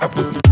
I would